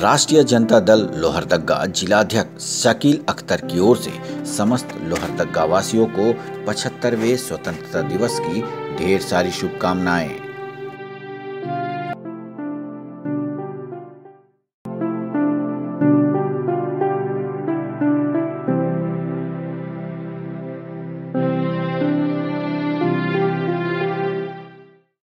राष्ट्रीय जनता दल लोहरदग्गा जिलाध्यक्ष शकील अख्तर की ओर से समस्त लोहरदग्गा वासियों को पचहत्तरवें स्वतंत्रता दिवस की ढेर सारी शुभकामनाएँ।